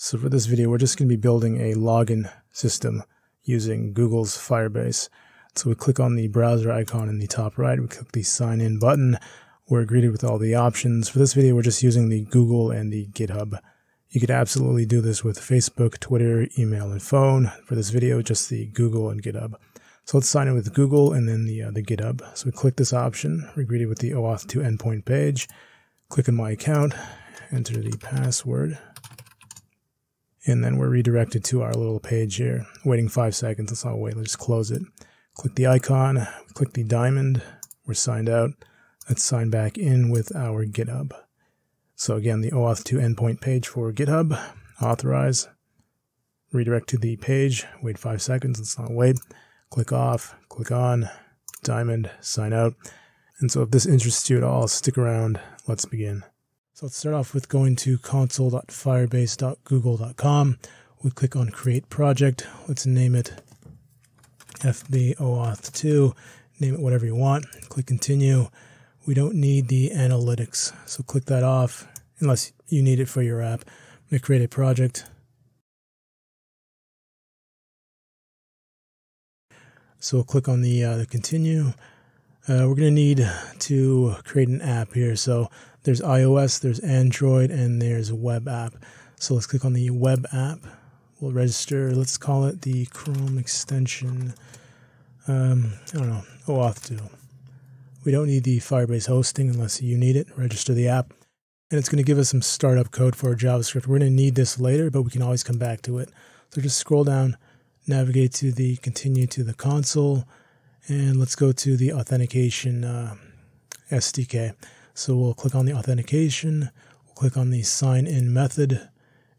So for this video, we're just going to be building a login system using Google's Firebase. So we click on the browser icon in the top right, we click the sign in button. We're greeted with all the options. For this video, we're just using the Google and the GitHub. You could absolutely do this with Facebook, Twitter, email, and phone. For this video, just the Google and GitHub. So let's sign in with Google and then the, uh, the GitHub. So we click this option, we're greeted with the OAuth 2 endpoint page. Click on my account, enter the password and then we're redirected to our little page here. Waiting five seconds, let's not wait, let's just close it. Click the icon, click the diamond, we're signed out. Let's sign back in with our GitHub. So again, the OAuth 2 endpoint page for GitHub, authorize, redirect to the page, wait five seconds, let's not wait, click off, click on, diamond, sign out. And so if this interests you at all, stick around, let's begin. So let's start off with going to console.firebase.google.com. We click on Create Project. Let's name it FBOAuth2. Name it whatever you want. Click Continue. We don't need the analytics, so click that off unless you need it for your app. I'm going to create a project. So we'll click on the, uh, the Continue. Uh, we're going to need to create an app here. So there's iOS, there's Android, and there's a web app. So let's click on the web app. We'll register, let's call it the Chrome extension. Um, I don't know, OAuth 2. We don't need the Firebase hosting unless you need it. Register the app. And it's going to give us some startup code for JavaScript. We're going to need this later, but we can always come back to it. So just scroll down, navigate to the continue to the console and let's go to the authentication uh, SDK. So we'll click on the authentication, we'll click on the sign in method,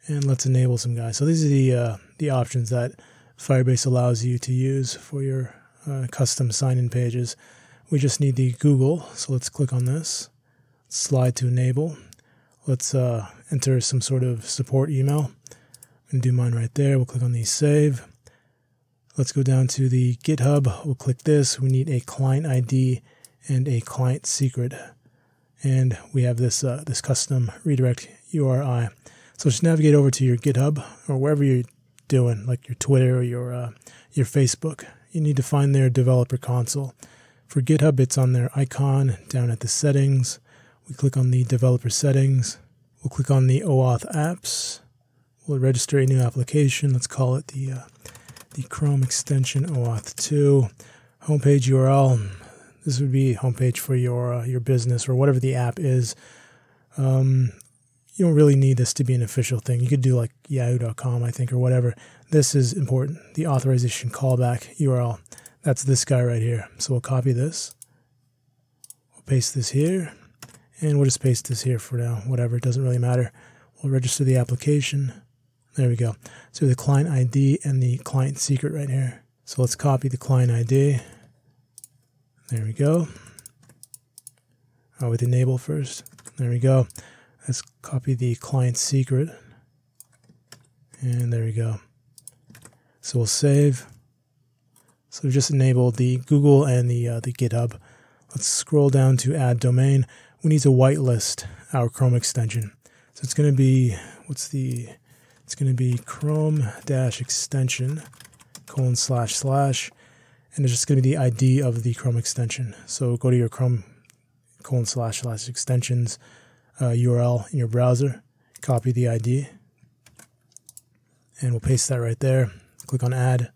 and let's enable some guys. So these are the, uh, the options that Firebase allows you to use for your uh, custom sign in pages. We just need the Google, so let's click on this, slide to enable. Let's uh, enter some sort of support email. I'm going to do mine right there. We'll click on the save. Let's go down to the GitHub. We'll click this. We need a client ID and a client secret. And we have this uh, this custom redirect URI. So just navigate over to your GitHub or wherever you're doing, like your Twitter or your uh, your Facebook. You need to find their developer console. For GitHub, it's on their icon down at the settings. We click on the developer settings. We'll click on the OAuth apps. We'll register a new application. Let's call it the uh, the Chrome extension OAuth 2 homepage URL. This would be homepage for your uh, your business or whatever the app is. Um, you don't really need this to be an official thing. You could do like yahoo.com, I think, or whatever. This is important. The authorization callback URL. That's this guy right here. So we'll copy this. We'll paste this here. And we'll just paste this here for now. Whatever, it doesn't really matter. We'll register the application. There we go. So the client ID and the client secret right here. So let's copy the client ID. There we go. Oh, with enable first. There we go. Let's copy the client secret. And there we go. So we'll save. So we've just enabled the Google and the uh, the GitHub. Let's scroll down to add domain. We need to whitelist our Chrome extension. So it's going to be, what's the it's going to be Chrome dash extension colon slash slash, and it's just going to be the ID of the Chrome extension. So go to your Chrome colon slash slash extensions uh, URL in your browser, copy the ID, and we'll paste that right there. Click on add,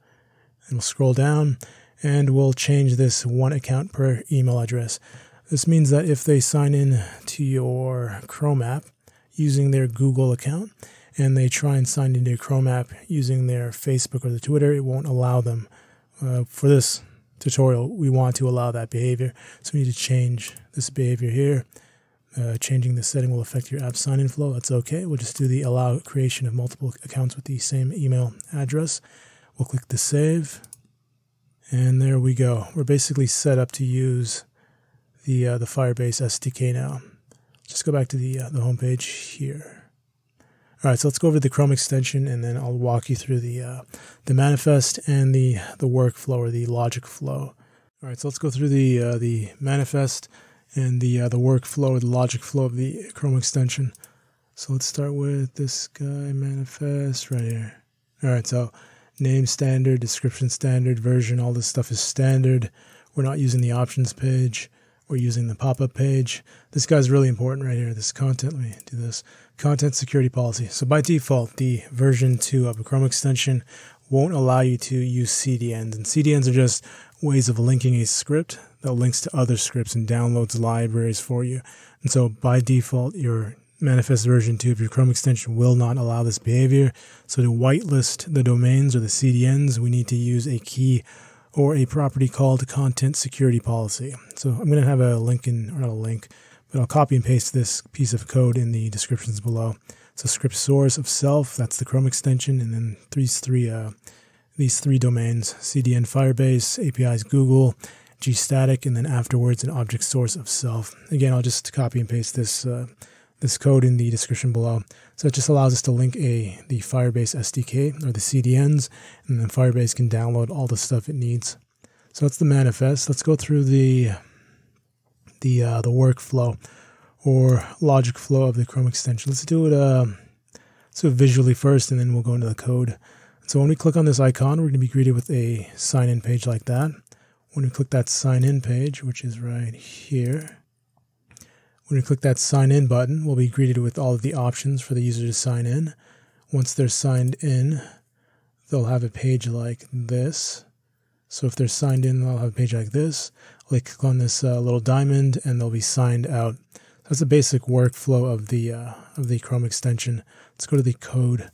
and we'll scroll down, and we'll change this one account per email address. This means that if they sign in to your Chrome app using their Google account, and they try and sign into Chrome app using their Facebook or the Twitter, it won't allow them. Uh, for this tutorial, we want to allow that behavior. So we need to change this behavior here. Uh, changing the setting will affect your app sign-in flow. That's okay. We'll just do the allow creation of multiple accounts with the same email address. We'll click the save. And there we go. We're basically set up to use the uh, the Firebase SDK now. Just go back to the uh, the homepage here. All right, so let's go over the Chrome extension, and then I'll walk you through the uh, the manifest and the the workflow or the logic flow. All right, so let's go through the uh, the manifest and the uh, the workflow or the logic flow of the Chrome extension. So let's start with this guy manifest right here. All right, so name standard, description standard, version, all this stuff is standard. We're not using the options page. We're using the pop-up page. This guy's really important right here. This content, let me do this. Content security policy. So by default, the version 2 of a Chrome extension won't allow you to use CDNs. And CDNs are just ways of linking a script that links to other scripts and downloads libraries for you. And so by default, your manifest version 2 of your Chrome extension will not allow this behavior. So to whitelist the domains or the CDNs, we need to use a key or a property called content security policy. So I'm going to have a link in, or not a link, but I'll copy and paste this piece of code in the descriptions below. So script source of self, that's the Chrome extension, and then these three uh, these three domains: CDN Firebase, APIs Google, gstatic, and then afterwards an object source of self. Again, I'll just copy and paste this uh, this code in the description below. So it just allows us to link a the Firebase SDK or the CDNs, and then Firebase can download all the stuff it needs. So that's the manifest. Let's go through the the uh, the workflow or logic flow of the Chrome extension. Let's do it uh, let's do it visually first, and then we'll go into the code. So when we click on this icon, we're going to be greeted with a sign in page like that. When we click that sign in page, which is right here, when we click that sign in button, we'll be greeted with all of the options for the user to sign in. Once they're signed in, they'll have a page like this. So if they're signed in, they'll have a page like this. They click on this uh, little diamond and they'll be signed out. That's the basic workflow of the uh, of the Chrome extension. Let's go to the code.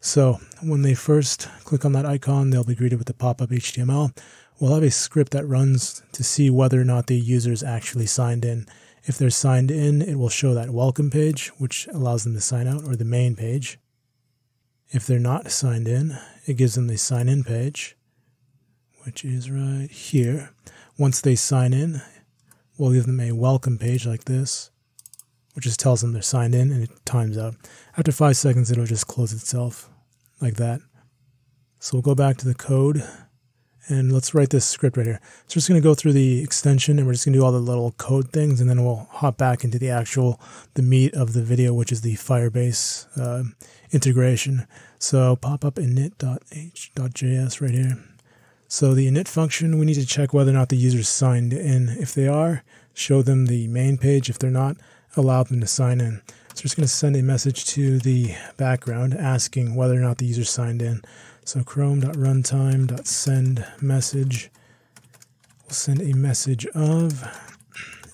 So when they first click on that icon, they'll be greeted with the pop-up HTML. We'll have a script that runs to see whether or not the user is actually signed in. If they're signed in, it will show that welcome page, which allows them to sign out, or the main page. If they're not signed in, it gives them the sign in page, which is right here. Once they sign in, we'll give them a welcome page like this, which just tells them they're signed in and it times out. After five seconds, it'll just close itself like that. So we'll go back to the code and let's write this script right here. So we're just going to go through the extension and we're just going to do all the little code things and then we'll hop back into the actual, the meat of the video, which is the Firebase uh, integration. So pop up init.h.js right here. So the init function, we need to check whether or not the user is signed in. If they are, show them the main page. If they're not, allow them to sign in. So we're just going to send a message to the background asking whether or not the user signed in. So chrome.runtime.send message will send a message of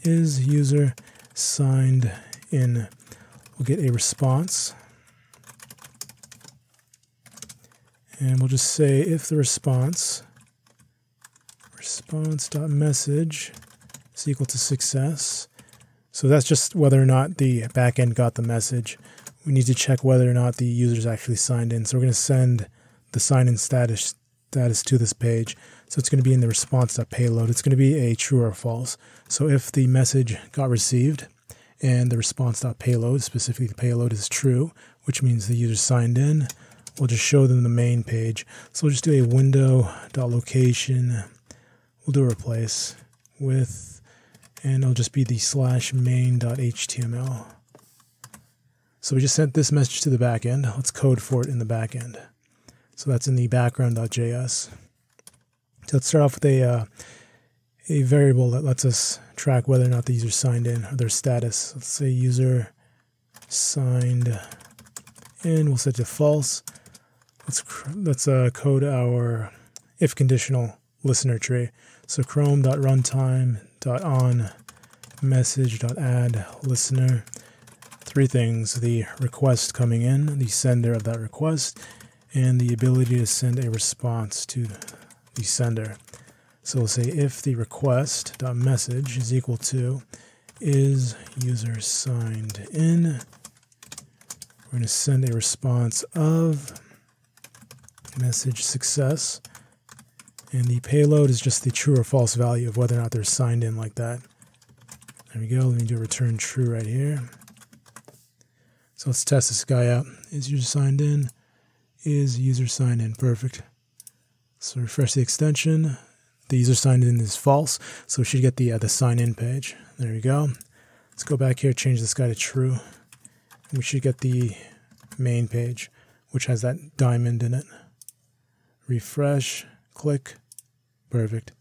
is user signed in. We'll get a response. And we'll just say if the response response.message is equal to success. So that's just whether or not the backend got the message. We need to check whether or not the user is actually signed in. So we're going to send the sign in status status to this page. So it's going to be in the response.payload. It's going to be a true or false. So if the message got received and the response.payload, specifically the payload is true, which means the user signed in, we'll just show them the main page. So we'll just do a window.location. We'll do a replace with, and it'll just be the slash main.html. So we just sent this message to the backend. Let's code for it in the backend. So that's in the background.js. So let's start off with a, uh, a variable that lets us track whether or not the user signed in or their status. Let's say user signed in. We'll set to false. Let's let's uh, code our if conditional listener tree. So chrome.runtime.on message.add listener. Three things: the request coming in, the sender of that request, and the ability to send a response to the sender. So we'll say if the request.message is equal to is user signed in, we're going to send a response of message success. And the payload is just the true or false value of whether or not they're signed in like that. There we go. Let me do a return true right here. So let's test this guy out. Is user signed in? is user signed in. Perfect. So refresh the extension. The user signed in is false, so we should get the uh, the sign in page. There we go. Let's go back here, change this guy to true. we should get the main page, which has that diamond in it. Refresh, click, perfect.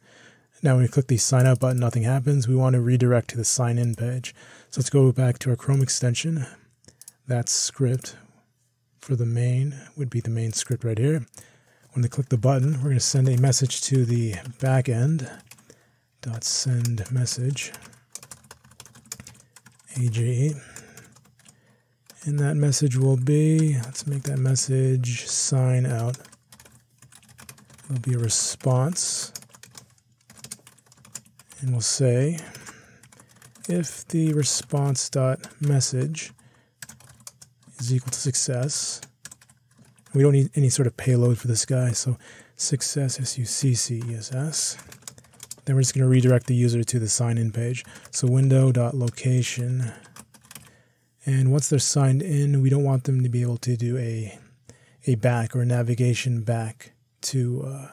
Now when we click the sign out button, nothing happens. We want to redirect to the sign in page. So let's go back to our Chrome extension. That script for the main would be the main script right here. When they click the button, we're going to send a message to the backend. Dot send message AJ. And that message will be, let's make that message sign out. There'll be a response and we'll say if the response dot message is equal to success, we don't need any sort of payload for this guy, so success S U C C E S S. Then we're just going to redirect the user to the sign in page. So window dot location, and once they're signed in, we don't want them to be able to do a a back or a navigation back to uh,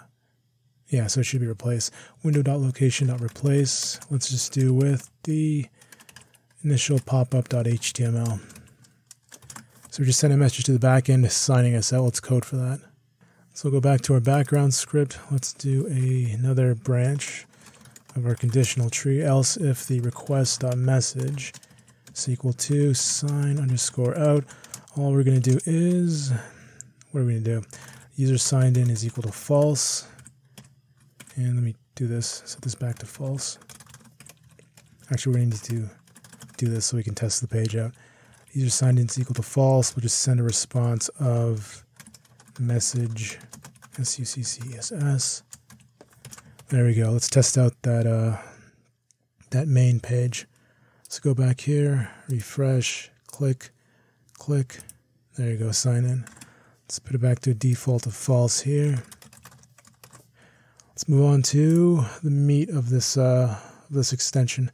yeah, so it should be replaced. Window.location.replace. Let's just do with the initial popup.html. So we just send a message to the backend signing us out. Let's code for that. So we'll go back to our background script. Let's do a, another branch of our conditional tree. Else if the request.message is equal to sign underscore out, all we're going to do is, what are we going to do? User signed in is equal to false. And let me do this, set this back to false. Actually, to need to do this so we can test the page out. User signed in is equal to false. We'll just send a response of message success. There we go. Let's test out that uh, that main page. Let's go back here, refresh, click, click. There you go, sign in. Let's put it back to a default of false here. Let's move on to the meat of this uh, this extension,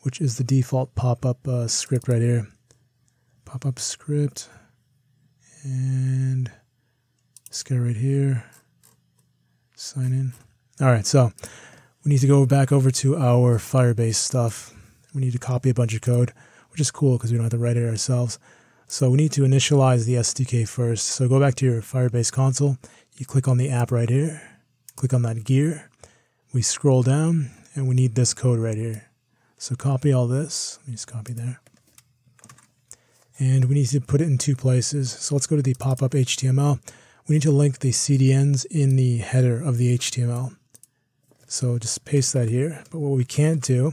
which is the default pop-up uh, script right here. Pop-up script, and this guy right here. Sign in. All right, so we need to go back over to our Firebase stuff. We need to copy a bunch of code, which is cool because we don't have to write it ourselves. So we need to initialize the SDK first. So go back to your Firebase console. You click on the app right here click on that gear. We scroll down and we need this code right here. So copy all this. Let me just copy there. And we need to put it in two places. So let's go to the pop-up HTML. We need to link the CDNs in the header of the HTML. So just paste that here. But what we can't do,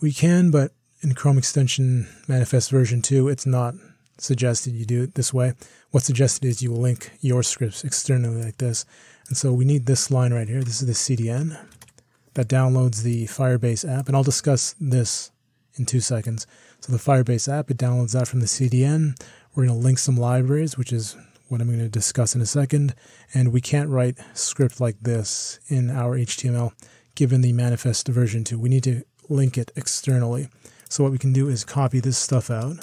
we can, but in Chrome extension manifest version 2, it's not suggested you do it this way. What's suggested is you link your scripts externally like this. And so we need this line right here. This is the CDN that downloads the Firebase app. And I'll discuss this in two seconds. So the Firebase app, it downloads that from the CDN. We're going to link some libraries, which is what I'm going to discuss in a second. And we can't write script like this in our HTML given the manifest version 2. We need to link it externally. So what we can do is copy this stuff out.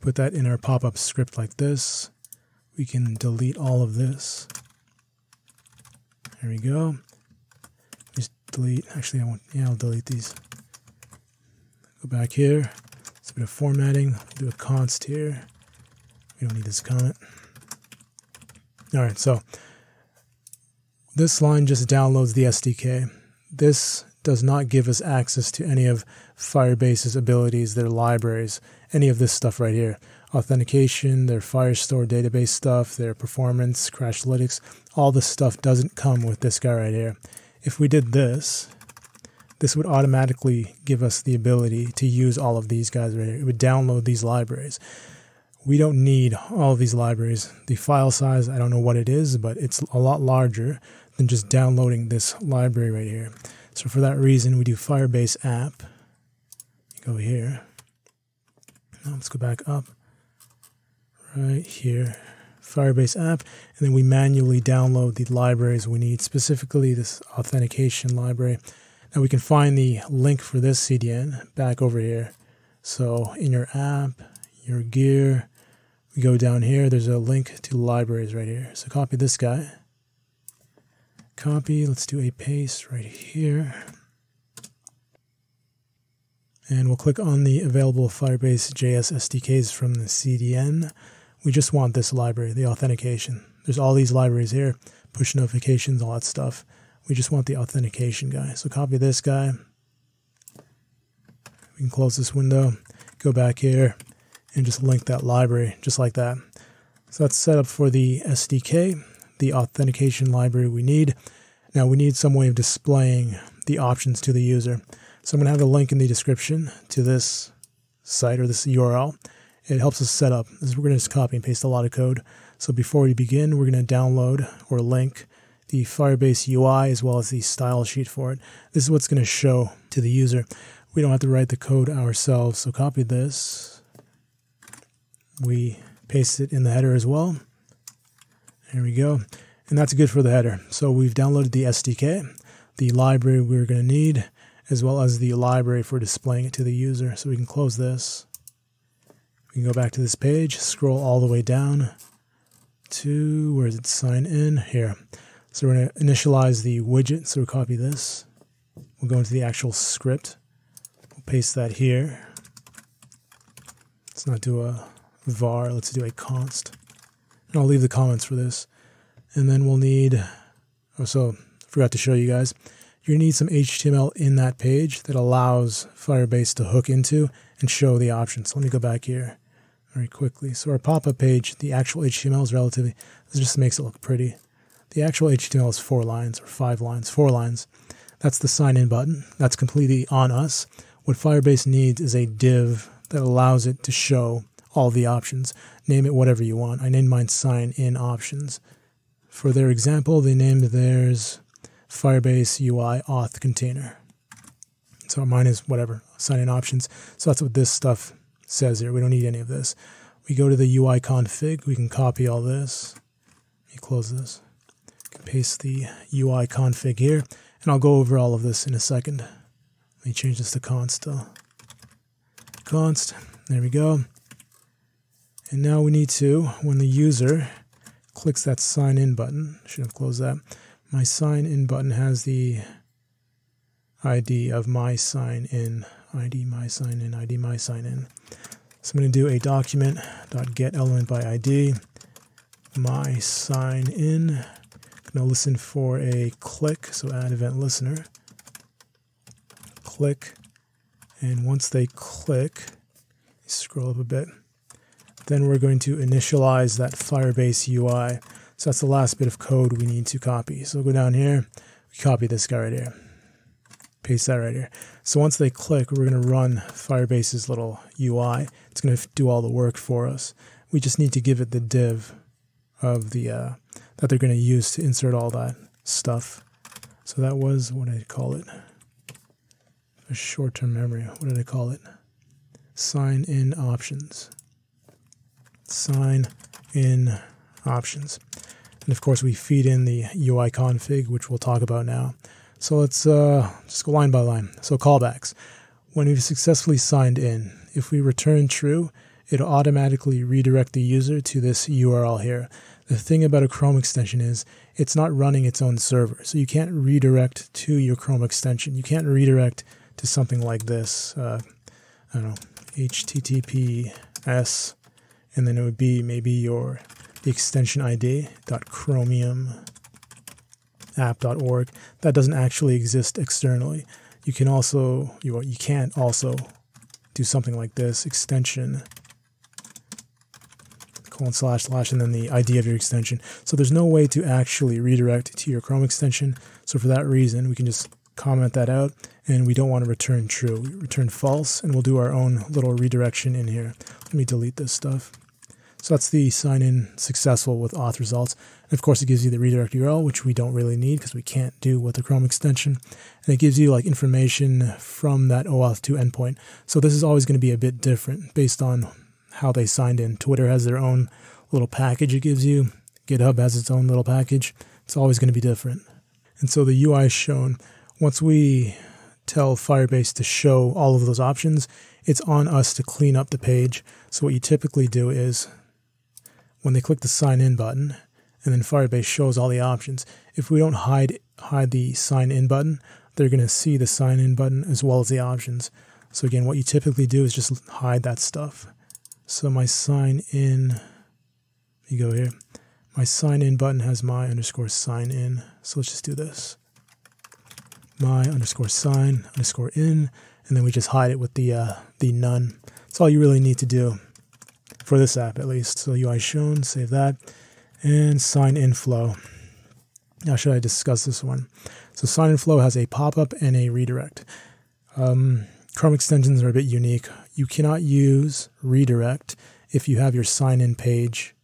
Put that in our pop-up script like this we can delete all of this. There we go. Just delete, actually I won't, yeah, I'll delete these. Go back here, it's a bit of formatting, do a const here. We don't need this comment. All right, so this line just downloads the SDK. This does not give us access to any of Firebase's abilities, their libraries, any of this stuff right here authentication, their Firestore database stuff, their performance, Crashlytics, all this stuff doesn't come with this guy right here. If we did this, this would automatically give us the ability to use all of these guys right here. It would download these libraries. We don't need all these libraries. The file size, I don't know what it is, but it's a lot larger than just downloading this library right here. So for that reason, we do Firebase app. Go here. Now let's go back up right here, Firebase app, and then we manually download the libraries we need, specifically this authentication library. Now we can find the link for this CDN back over here. So in your app, your gear, we go down here, there's a link to libraries right here. So copy this guy. Copy, let's do a paste right here. And we'll click on the available Firebase JS SDKs from the CDN. We just want this library, the authentication. There's all these libraries here, push notifications, all that stuff. We just want the authentication guy. So copy this guy. We can close this window, go back here, and just link that library just like that. So that's set up for the SDK, the authentication library we need. Now we need some way of displaying the options to the user. So I'm going to have a link in the description to this site or this URL. It helps us set up. We're going to just copy and paste a lot of code. So before we begin, we're going to download or link the Firebase UI as well as the style sheet for it. This is what's going to show to the user. We don't have to write the code ourselves. So copy this. We paste it in the header as well. There we go. And that's good for the header. So we've downloaded the SDK, the library we're going to need, as well as the library for displaying it to the user. So we can close this. We can go back to this page, scroll all the way down to, where is it, sign in? Here. So we're going to initialize the widget. So we copy this. We'll go into the actual script. We'll paste that here. Let's not do a var. Let's do a const. And I'll leave the comments for this. And then we'll need, oh, so forgot to show you guys. You're going to need some HTML in that page that allows Firebase to hook into and show the options. So Let me go back here very quickly. So our pop-up page, the actual HTML is relatively, this just makes it look pretty. The actual HTML is four lines or five lines, four lines. That's the sign in button. That's completely on us. What Firebase needs is a div that allows it to show all the options. Name it whatever you want. I named mine sign in options. For their example, they named theirs Firebase UI auth container. So mine is whatever, sign in options. So that's what this stuff says here. We don't need any of this. We go to the UI config. We can copy all this. Let me close this. Paste the UI config here. And I'll go over all of this in a second. Let me change this to const. Const. There we go. And now we need to, when the user clicks that sign in button, should have closed that. My sign in button has the ID of my sign in, ID my sign in, ID my sign in. So I'm going to do a document dot get element by ID, my sign in. I'm going to listen for a click, so add event listener. Click, and once they click, scroll up a bit. Then we're going to initialize that Firebase UI. So that's the last bit of code we need to copy. So we'll go down here, copy this guy right here. Paste that right here. So once they click, we're going to run Firebase's little UI. It's going to do all the work for us. We just need to give it the div of the uh, that they're going to use to insert all that stuff. So that was what I call it? A short-term memory. What did I call it? Sign in options sign in options. And of course, we feed in the UI config, which we'll talk about now. So let's uh, just go line by line. So callbacks. When we've successfully signed in, if we return true, it'll automatically redirect the user to this URL here. The thing about a Chrome extension is it's not running its own server. So you can't redirect to your Chrome extension. You can't redirect to something like this. Uh, I don't know, HTTPS and then it would be maybe your the extension ID .chromium app.org that doesn't actually exist externally. You can also you you can't also do something like this extension colon slash slash and then the ID of your extension. So there's no way to actually redirect to your Chrome extension. So for that reason, we can just comment that out and we don't want to return true. We return false and we'll do our own little redirection in here. Let me delete this stuff. So that's the sign in successful with auth results. And of course, it gives you the redirect URL, which we don't really need because we can't do with the Chrome extension. And it gives you like information from that OAuth 2 endpoint. So this is always going to be a bit different based on how they signed in. Twitter has their own little package it gives you. GitHub has its own little package. It's always going to be different. And so the UI is shown. Once we tell Firebase to show all of those options, it's on us to clean up the page. So what you typically do is when they click the sign in button and then Firebase shows all the options. If we don't hide hide the sign in button, they're going to see the sign in button as well as the options. So again, what you typically do is just hide that stuff. So my sign in, you go here. My sign in button has my underscore sign in. So let's just do this. My underscore sign underscore in, and then we just hide it with the uh, the none. That's all you really need to do for this app at least. So UI shown, save that, and sign in flow. Now should I discuss this one? So sign in flow has a pop-up and a redirect. Um, Chrome extensions are a bit unique. You cannot use redirect if you have your sign in page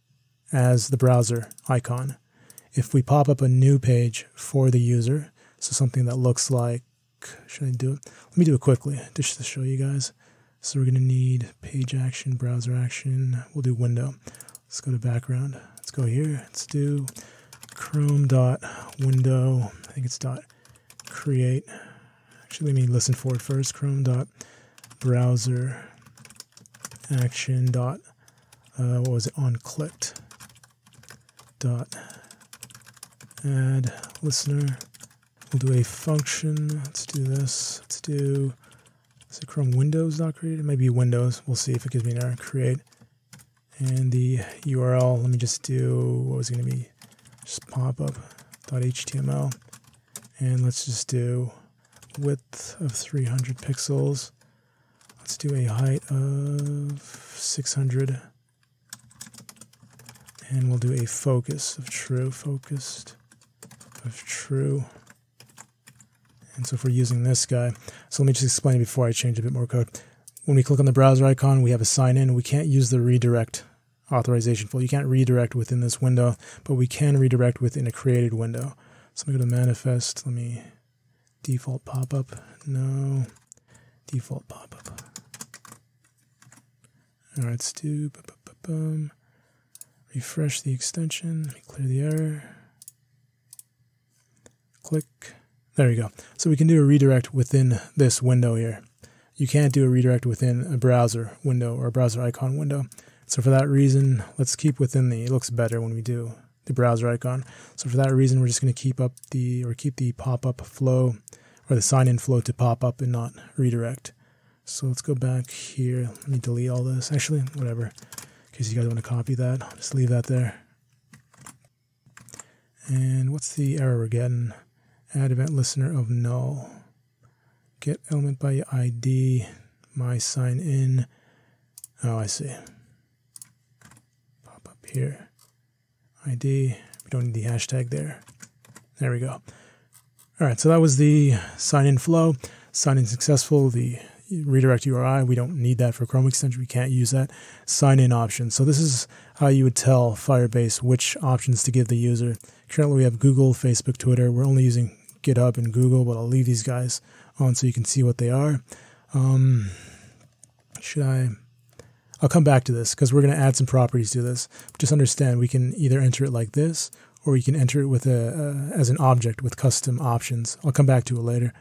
as the browser icon. If we pop up a new page for the user, so something that looks like, should I do it? Let me do it quickly just to show you guys. So we're going to need page action, browser action. We'll do window. Let's go to background. Let's go here. Let's do chrome dot window. I think it's dot create Actually, let me listen for it first. Chrome dot browser action dot uh, what was it on clicked dot add listener. We'll do a function. Let's do this. Let's do is it Chrome Windows dot created? Maybe Windows. We'll see if it gives me an error. Create and the URL. Let me just do what was going to be just pop up HTML and let's just do width of 300 pixels. Let's do a height of 600. And we'll do a focus of true, focused of true. And so if we're using this guy, so let me just explain before I change a bit more code. When we click on the browser icon, we have a sign in. We can't use the redirect authorization flow. You can't redirect within this window, but we can redirect within a created window. So let me go to manifest. Let me Default pop-up, no. Default pop-up. All right, let's do refresh the extension, let me clear the error. Click. There you go. So we can do a redirect within this window here. You can't do a redirect within a browser window or a browser icon window. So for that reason, let's keep within the, it looks better when we do the browser icon. So for that reason, we're just going to keep up the, or keep the pop-up flow or the sign-in flow to pop up and not redirect. So let's go back here. Let me delete all this. Actually, whatever. In case you guys want to copy that, I'll just leave that there. And what's the error we're getting? Add event listener of null. Get element by ID. My sign in. Oh, I see. Pop up here. ID. We don't need the hashtag there. There we go. All right, so that was the sign in flow. Sign in successful, the redirect URI. We don't need that for Chrome extension. We can't use that. Sign in option. So this is how you would tell Firebase which options to give the user. Currently we have Google, Facebook, Twitter. We're only using GitHub and Google, but I'll leave these guys on so you can see what they are. Um, should I? I'll come back to this because we're going to add some properties to this. Just understand we can either enter it like this or you can enter it with a, uh, as an object with custom options. I'll come back to it later.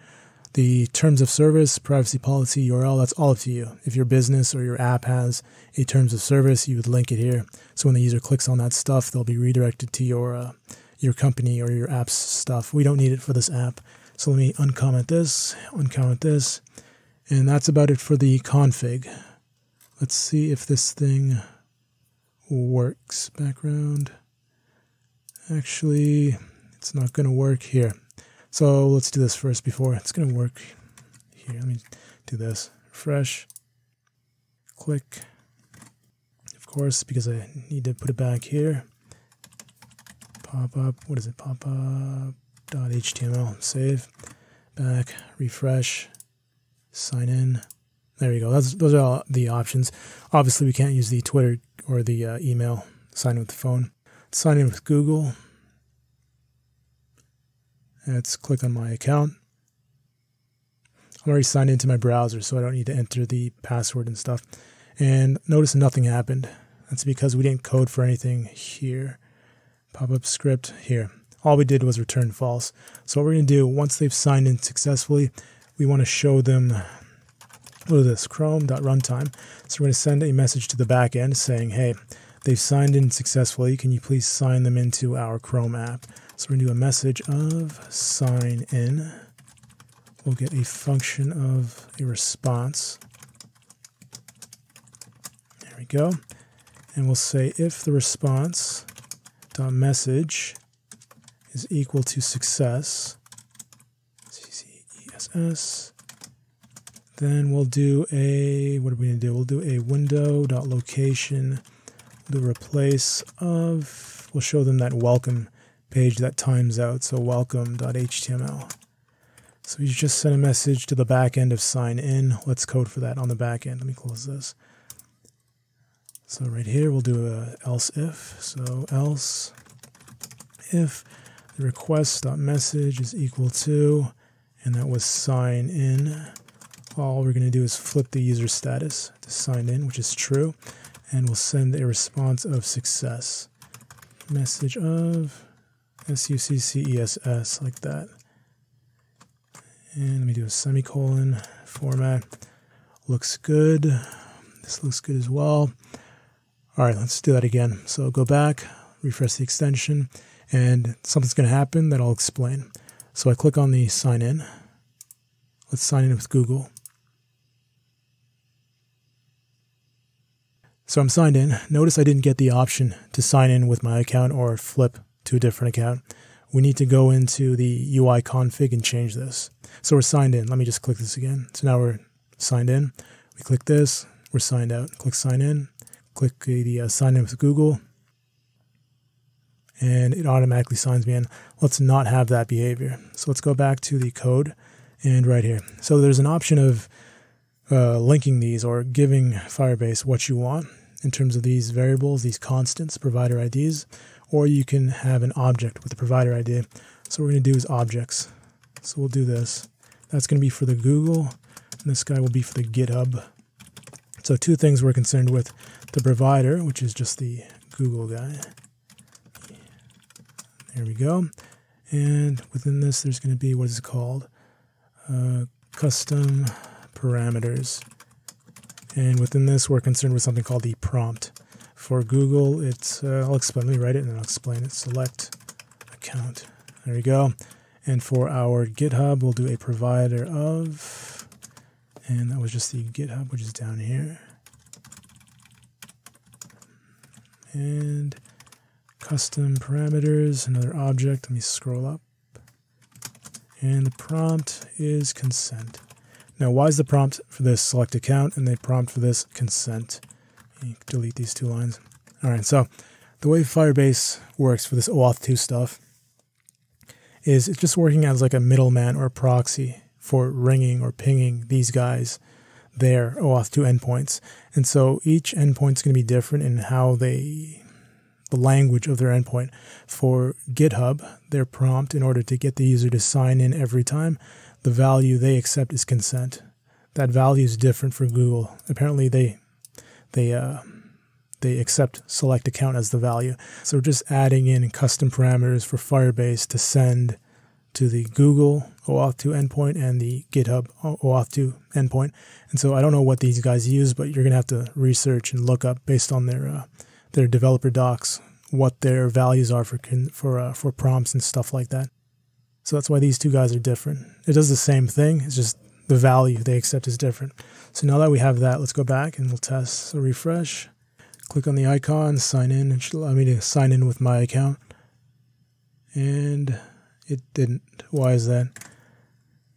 The terms of service, privacy policy, URL, that's all up to you. If your business or your app has a terms of service, you would link it here. So when the user clicks on that stuff, they'll be redirected to your uh, your company or your app's stuff. We don't need it for this app. So let me uncomment this, uncomment this, and that's about it for the config. Let's see if this thing works. Background. Actually, it's not going to work here. So let's do this first before it's going to work here. Let me do this. Refresh. Click. Of course, because I need to put it back here. Pop up. What is it? Pop up. dot .html. Save. Back. Refresh. Sign in. There you go. That's, those are all the options. Obviously, we can't use the Twitter or the uh, email. Sign in with the phone sign in with Google. Let's click on my account. I'm already signed into my browser, so I don't need to enter the password and stuff. And notice nothing happened. That's because we didn't code for anything here. Pop-up script here. All we did was return false. So what we're going to do, once they've signed in successfully, we want to show them, what is this, chrome.runtime. So we're going to send a message to the backend saying, hey, They've signed in successfully. Can you please sign them into our Chrome app? So we're going to do a message of sign in. We'll get a function of a response. There we go. And we'll say if the response dot message is equal to success, C-C-E-S-S, then we'll do a, what are we going to do? We'll do a window dot location, the replace of, we'll show them that welcome page that times out, so welcome.html. So you just send a message to the back end of sign in. Let's code for that on the back end. Let me close this. So right here, we'll do a else if. So else if the request.message is equal to, and that was sign in. All we're going to do is flip the user status to sign in, which is true, and we'll send a response of success. Message of S-U-C-C-E-S-S, like that. And let me do a semicolon format. Looks good. This looks good as well. All right, let's do that again. So go back, refresh the extension, and something's going to happen that I'll explain. So I click on the sign in. Let's sign in with Google. So I'm signed in. Notice I didn't get the option to sign in with my account or flip to a different account. We need to go into the UI config and change this. So we're signed in. Let me just click this again. So now we're signed in. We click this. We're signed out. Click sign in. Click the uh, sign in with Google. And it automatically signs me in. Let's not have that behavior. So let's go back to the code and right here. So there's an option of uh, linking these or giving Firebase what you want in terms of these variables, these constants, provider IDs, or you can have an object with the provider ID. So what we're going to do is objects. So we'll do this. That's going to be for the Google, and this guy will be for the GitHub. So two things we're concerned with. The provider, which is just the Google guy. There we go. And within this, there's going to be, what is called? Uh, custom parameters. And within this, we're concerned with something called the prompt. For Google, it's, uh, I'll explain, let me write it and then I'll explain it. Select account. There we go. And for our GitHub, we'll do a provider of, and that was just the GitHub, which is down here. And custom parameters, another object. Let me scroll up. And the prompt is consent. Now, why is the prompt for this select account and the prompt for this consent? delete these two lines. All right, so the way Firebase works for this OAuth 2 stuff is it's just working as like a middleman or a proxy for ringing or pinging these guys their OAuth 2 endpoints. And so each endpoint is going to be different in how they, the language of their endpoint. For GitHub, their prompt in order to get the user to sign in every time, the value they accept is consent. That value is different for Google. Apparently, they they uh, they accept select account as the value. So we're just adding in custom parameters for Firebase to send to the Google OAuth 2 endpoint and the GitHub OAuth 2 endpoint. And so I don't know what these guys use, but you're going to have to research and look up based on their uh, their developer docs what their values are for for uh, for prompts and stuff like that. So that's why these two guys are different. It does the same thing. It's just the value they accept is different. So now that we have that, let's go back and we'll test. So refresh, click on the icon, sign in. It should allow me to sign in with my account. And it didn't. Why is that?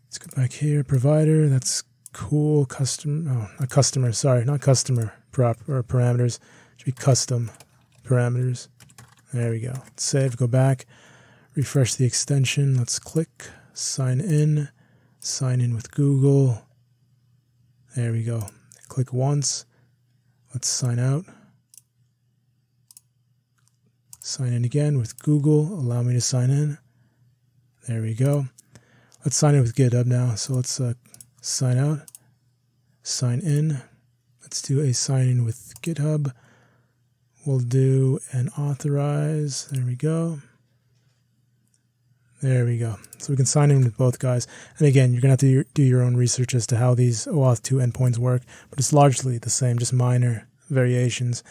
Let's go back here. Provider, that's cool. Custom, oh, not customer, sorry, not customer prop or parameters. It should be custom parameters. There we go. Save, go back, refresh the extension. Let's click sign in, sign in with Google. There we go. Click once. Let's sign out. Sign in again with Google. Allow me to sign in. There we go. Let's sign in with GitHub now. So let's uh, sign out, sign in. Let's do a sign in with GitHub. We'll do an authorize. There we go. There we go. So we can sign in with both guys. And again, you're going to have to do your own research as to how these OAuth 2 endpoints work, but it's largely the same, just minor variations.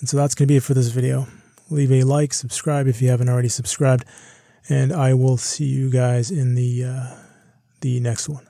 And so that's going to be it for this video. Leave a like, subscribe if you haven't already subscribed, and I will see you guys in the uh, the next one.